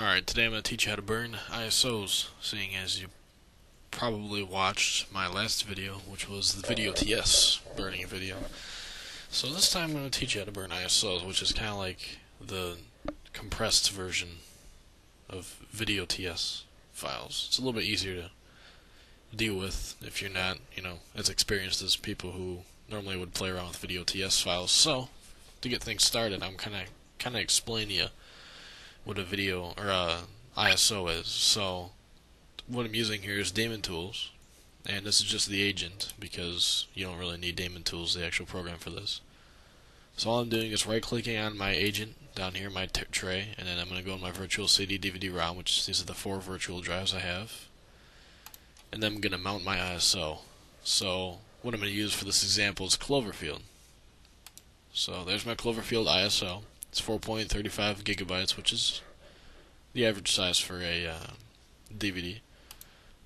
Alright, today I'm going to teach you how to burn ISOs, seeing as you probably watched my last video, which was the video TS burning video. So this time I'm going to teach you how to burn ISOs, which is kind of like the compressed version of video TS files. It's a little bit easier to deal with if you're not, you know, as experienced as people who normally would play around with video TS files. So, to get things started, I'm kind of kind of explain to you what a video or uh, a ISO is. So what I'm using here is Daemon Tools, and this is just the agent because you don't really need Daemon Tools, the actual program for this. So all I'm doing is right-clicking on my agent down here, my tray, and then I'm going to go in my virtual CD DVD-ROM, which these are the four virtual drives I have, and then I'm going to mount my ISO. So what I'm going to use for this example is Cloverfield. So there's my Cloverfield ISO. It's 4.35 gigabytes, which is the average size for a uh, DVD.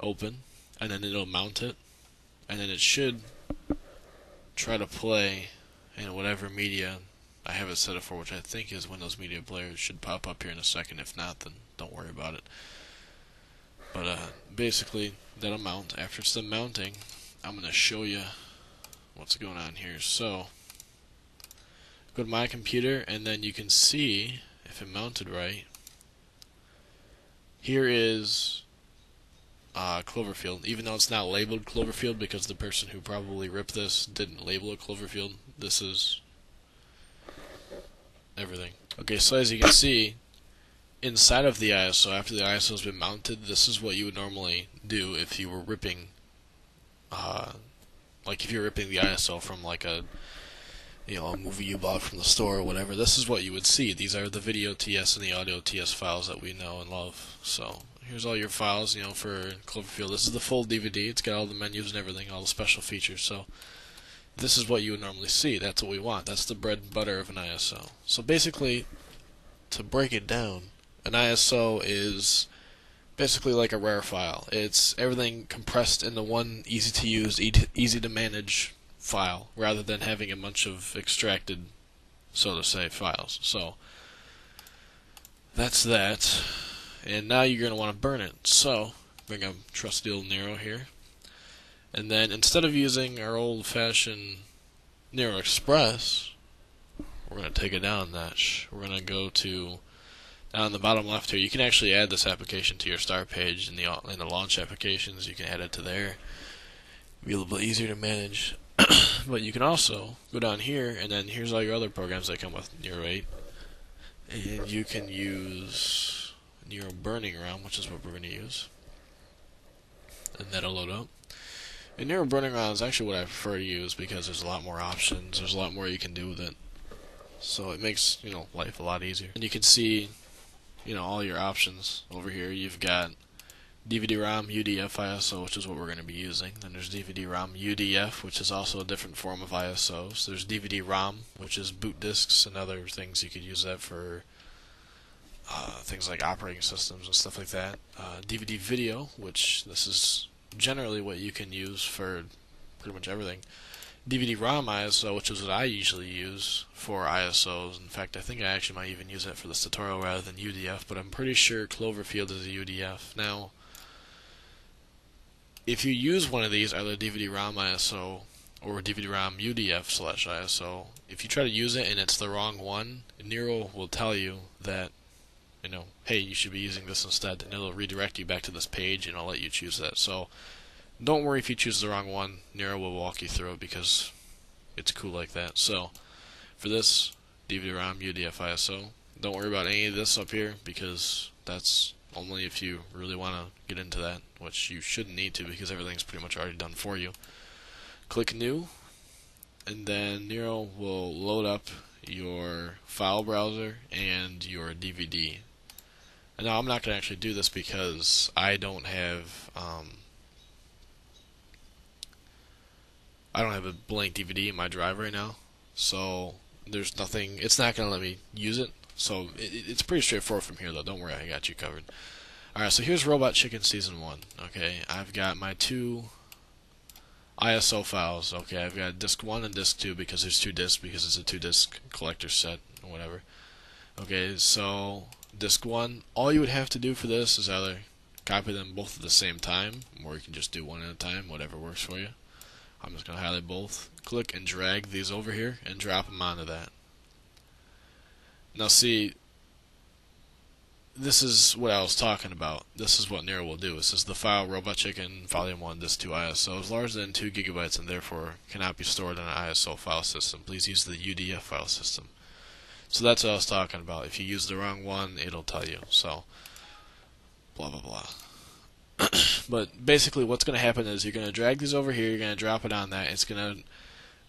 Open, and then it'll mount it, and then it should try to play in whatever media I have it set up for, which I think is Windows Media Player. It should pop up here in a second. If not, then don't worry about it. But uh, basically, that'll mount. After it's done mounting, I'm going to show you what's going on here. So, go to my computer and then you can see if it mounted right. Here is uh, Cloverfield. Even though it's not labeled Cloverfield because the person who probably ripped this didn't label it Cloverfield. This is everything. Okay so as you can see inside of the ISO after the ISO has been mounted this is what you would normally do if you were ripping uh, like if you're ripping the ISO from like a you know, a movie you bought from the store or whatever, this is what you would see. These are the video TS and the audio TS files that we know and love. So here's all your files, you know, for Cloverfield. This is the full DVD. It's got all the menus and everything, all the special features. So this is what you would normally see. That's what we want. That's the bread and butter of an ISO. So basically, to break it down, an ISO is basically like a RAR file. It's everything compressed into one easy to use, easy to manage file rather than having a bunch of extracted, so to say, files. So that's that. And now you're going to want to burn it. So bring up trusty old Nero here. And then instead of using our old fashioned Nero Express, we're going to take it down a notch. We're going to go to down in the bottom left here. You can actually add this application to your start page in the in the launch applications. You can add it to there. It'll Be a little bit easier to manage. but you can also go down here, and then here's all your other programs that come with Nero 8. And you can use Nero Burning ROM, which is what we're going to use. And that'll load up. And Nero Burning ROM is actually what I prefer to use because there's a lot more options. There's a lot more you can do with it. So it makes, you know, life a lot easier. And you can see, you know, all your options over here. You've got DVD-ROM UDF ISO, which is what we're going to be using. Then there's DVD-ROM UDF, which is also a different form of ISOs. There's DVD-ROM, which is boot disks and other things. You could use that for uh, things like operating systems and stuff like that. Uh, DVD video, which this is generally what you can use for pretty much everything. DVD-ROM ISO, which is what I usually use for ISOs. In fact, I think I actually might even use it for this tutorial rather than UDF, but I'm pretty sure Cloverfield is a UDF. Now, if you use one of these, either DVD-ROM ISO or DVD-ROM UDF slash ISO, if you try to use it and it's the wrong one, Nero will tell you that, you know, hey, you should be using this instead, and it'll redirect you back to this page and I'll let you choose that. So, don't worry if you choose the wrong one. Nero will walk you through it because it's cool like that. So, for this DVD-ROM UDF ISO, don't worry about any of this up here because that's only if you really want to get into that, which you shouldn't need to because everything's pretty much already done for you. Click New, and then Nero will load up your file browser and your DVD. And now I'm not going to actually do this because I don't have um, I don't have a blank DVD in my drive right now, so there's nothing. It's not going to let me use it so it, it's pretty straightforward from here, though. Don't worry, I got you covered. Alright, so here's Robot Chicken Season 1. Okay, I've got my two ISO files. Okay, I've got disc 1 and disc 2 because there's two discs, because it's a two disc collector set, or whatever. Okay, so disk one. All you would have to do for this is either copy them both at the same time, or you can just do one at a time, whatever works for you. I'm just going to highlight both, click and drag these over here, and drop them onto that. Now see, this is what I was talking about. This is what Nero will do. This is the file Robot Chicken Volume 1 Disk 2 ISO is larger than 2 gigabytes and therefore cannot be stored in an ISO file system. Please use the UDF file system. So that's what I was talking about. If you use the wrong one, it'll tell you. So, blah blah blah. but basically, what's going to happen is you're going to drag these over here. You're going to drop it on that. It's going to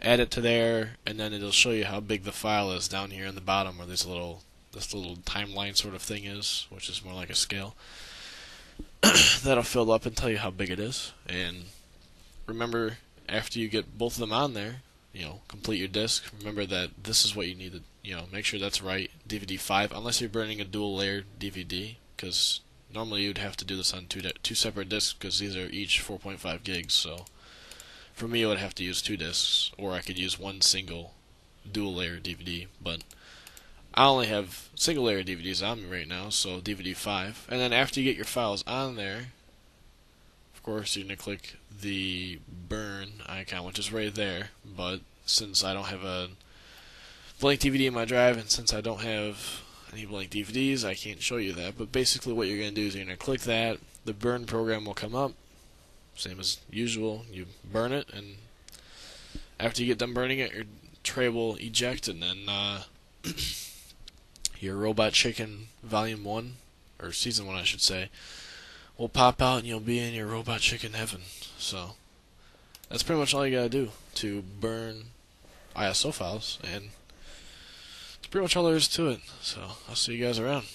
add it to there, and then it'll show you how big the file is down here in the bottom where this little this little timeline sort of thing is, which is more like a scale. That'll fill up and tell you how big it is. And remember, after you get both of them on there, you know, complete your disk. Remember that this is what you need to, you know, make sure that's right. DVD 5, unless you're burning a dual layer DVD, because normally you'd have to do this on two two separate disks because these are each 4.5 gigs. So for me, I would have to use two disks, or I could use one single dual layer DVD. But I only have single layer DVDs on me right now, so DVD 5. And then after you get your files on there, of course, you're going to click the burn icon, which is right there. But since I don't have a blank DVD in my drive, and since I don't have any blank DVDs, I can't show you that. But basically, what you're going to do is you're going to click that. The burn program will come up, same as usual. You burn it, and after you get done burning it, your tray will eject, and then uh, your Robot Chicken Volume 1, or Season 1, I should say, will pop out, and you'll be in your Robot Chicken heaven. So, that's pretty much all you gotta do to burn ISO files, and that's pretty much all there is to it. So, I'll see you guys around.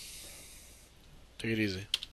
Take it easy.